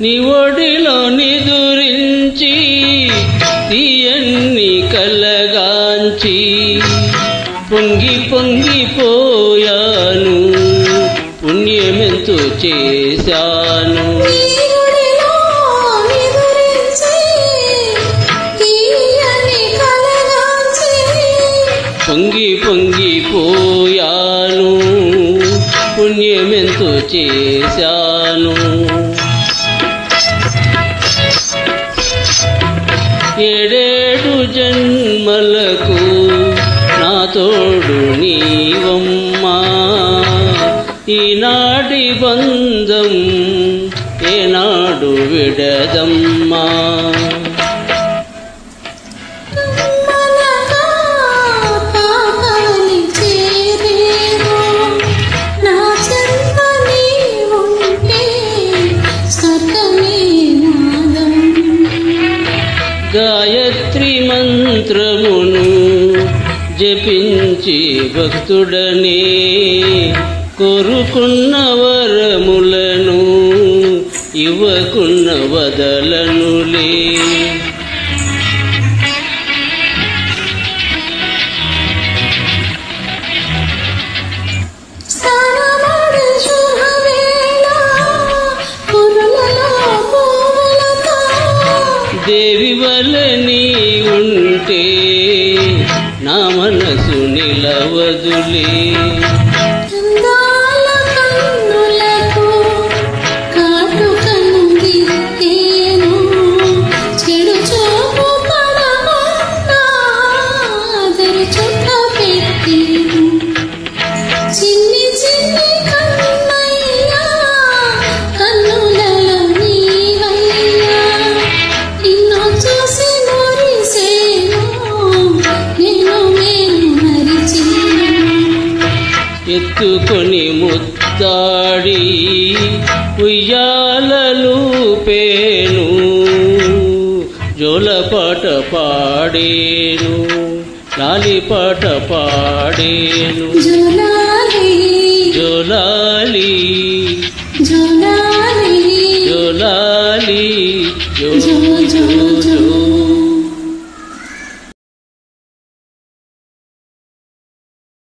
నీ ఒడిలో నిదురించి తీయన్ని కలగాంచి పొంగి పొంగిపోయాను పుణ్యమెంతో చేశాను. పొంగి పొంగిపోయాను పుణ్యమెంతో చేశాను. ఏడేడు జన్మలకు నా తోడు నీవమ్మా. ఈనాటి బంధం ఏనాడు విడదమ్మా. గాయత్రి మంత్రమును జపించి భక్తుడనే కోరుకున్న దేవి వలని ఉంటే నా మనసు నిలవదులే. ఎత్తుకొని ముత్తాడి ఉయ్యాలలు పేను జోలపాట పాడేను లాలిపాట పాడేను. జోలాలి జోలాలి జోలాలి జో. జో జో.